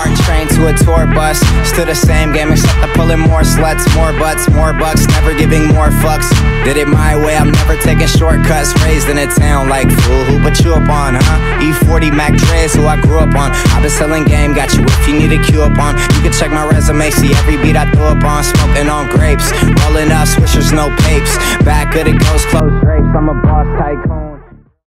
BART train to a tour bus. Still the same game, except I'm pulling more sluts, more butts, more bucks, never giving more fucks. Did it my way, I'm never taking shortcuts. Raised in a town like fool, who put you up on, huh? E40 Mac Dre's who I grew up on. I've been selling game, got you if you need a cue up on. You can check my resume, see every beat I throw up on. Smoking on grapes, rolling up swishers, no papes. Back of the ghost, close